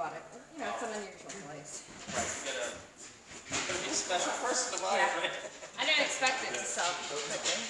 bought it. You know, it's an unusual place. Right, you gotta, you gotta be a special person to buy it, right? I didn't expect it to sell quickly.